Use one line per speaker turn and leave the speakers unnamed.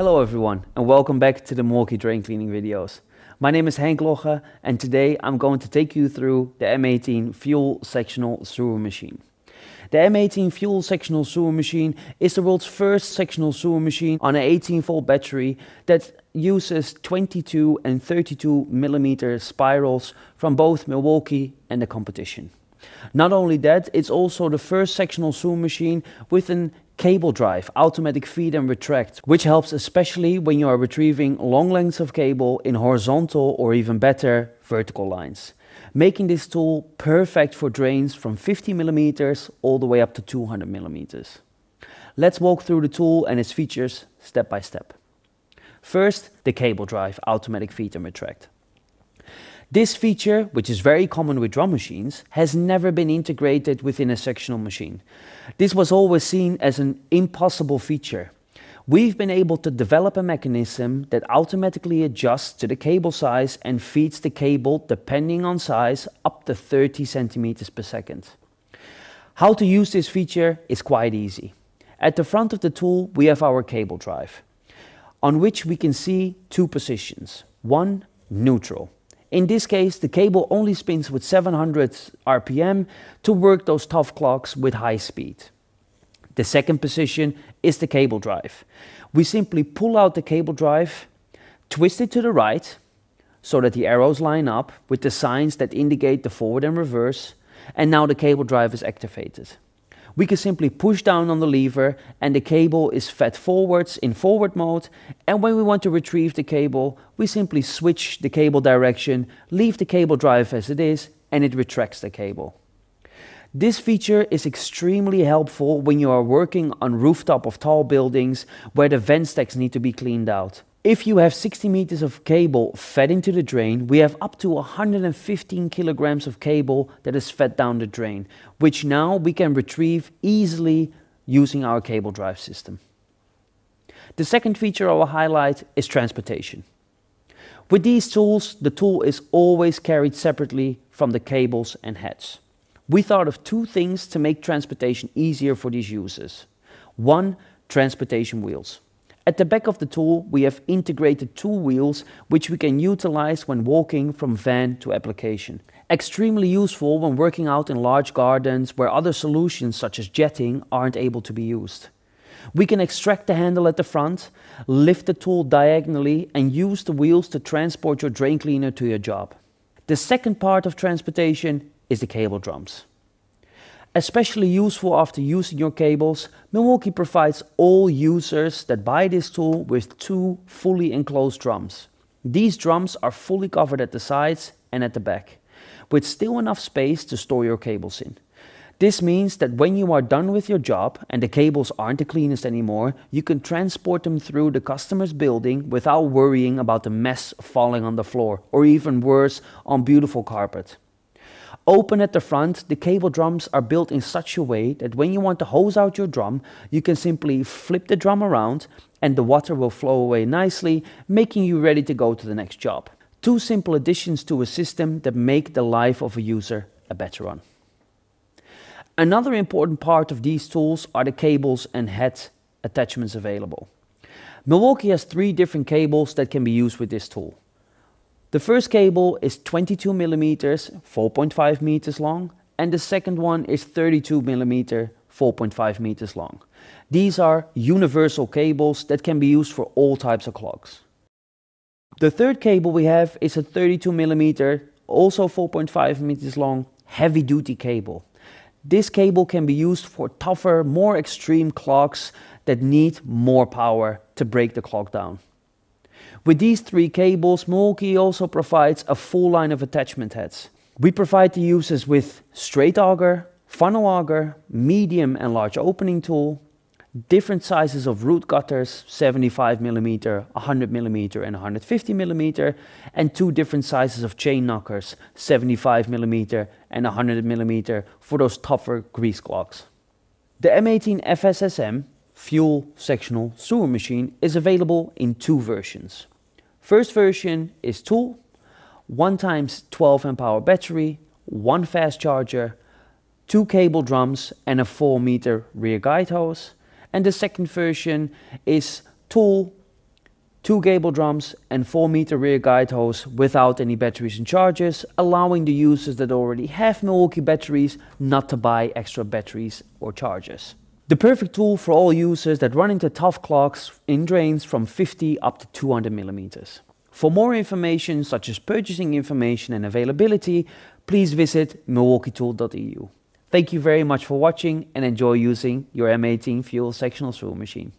Hello everyone and welcome back to the Milwaukee drain cleaning videos. My name is Henk Logge and today I'm going to take you through the M18 fuel sectional sewer machine. The M18 fuel sectional sewer machine is the world's first sectional sewer machine on an 18 volt battery that uses 22 and 32 millimeter spirals from both Milwaukee and the competition. Not only that, it's also the first sectional sewer machine with an cable drive, automatic feed and retract, which helps especially when you are retrieving long lengths of cable in horizontal or even better, vertical lines, making this tool perfect for drains from 50 millimeters all the way up to 200 millimeters. Let's walk through the tool and its features step by step. First, the cable drive, automatic feed and retract. This feature, which is very common with drum machines, has never been integrated within a sectional machine. This was always seen as an impossible feature. We've been able to develop a mechanism that automatically adjusts to the cable size and feeds the cable depending on size up to 30 centimeters per second. How to use this feature is quite easy. At the front of the tool we have our cable drive, on which we can see two positions. One, neutral. In this case, the cable only spins with 700 RPM to work those tough clocks with high speed. The second position is the cable drive. We simply pull out the cable drive, twist it to the right, so that the arrows line up with the signs that indicate the forward and reverse, and now the cable drive is activated we can simply push down on the lever and the cable is fed forwards in forward mode and when we want to retrieve the cable we simply switch the cable direction, leave the cable drive as it is and it retracts the cable. This feature is extremely helpful when you are working on rooftop of tall buildings where the vent stacks need to be cleaned out. If you have 60 meters of cable fed into the drain, we have up to 115 kilograms of cable that is fed down the drain, which now we can retrieve easily using our cable drive system. The second feature I will highlight is transportation. With these tools, the tool is always carried separately from the cables and heads. We thought of two things to make transportation easier for these users. One, transportation wheels. At the back of the tool, we have integrated tool wheels, which we can utilize when walking from van to application. Extremely useful when working out in large gardens where other solutions such as jetting aren't able to be used. We can extract the handle at the front, lift the tool diagonally and use the wheels to transport your drain cleaner to your job. The second part of transportation is the cable drums. Especially useful after using your cables, Milwaukee provides all users that buy this tool with two fully enclosed drums. These drums are fully covered at the sides and at the back, with still enough space to store your cables in. This means that when you are done with your job and the cables aren't the cleanest anymore, you can transport them through the customer's building without worrying about the mess falling on the floor, or even worse, on beautiful carpet. Open at the front, the cable drums are built in such a way that when you want to hose out your drum, you can simply flip the drum around and the water will flow away nicely, making you ready to go to the next job. Two simple additions to a system that make the life of a user a better one. Another important part of these tools are the cables and head attachments available. Milwaukee has three different cables that can be used with this tool. The first cable is 22 millimeters, 4.5 meters long, and the second one is 32 millimeter, 4.5 meters long. These are universal cables that can be used for all types of clocks. The third cable we have is a 32 millimeter, also 4.5 meters long, heavy duty cable. This cable can be used for tougher, more extreme clocks that need more power to break the clock down. With these three cables, Milwaukee also provides a full line of attachment heads. We provide the users with straight auger, funnel auger, medium and large opening tool, different sizes of root cutters, 75 millimeter, 100 millimeter and 150 millimeter, and two different sizes of chain knockers, 75 millimeter and 100 millimeter for those tougher grease clogs. The M18 FSSM fuel sectional sewer machine is available in two versions. First version is tool, 1 times 12 amp hour battery, one fast charger, two cable drums and a 4 meter rear guide hose. And the second version is tool, two gable drums and 4 meter rear guide hose without any batteries and chargers, allowing the users that already have Milwaukee batteries not to buy extra batteries or chargers. The perfect tool for all users that run into tough clogs in drains from 50 up to 200 millimeters. For more information such as purchasing information and availability, please visit milwaukeetool.eu. Thank you very much for watching and enjoy using your M18 fuel sectional sewer machine.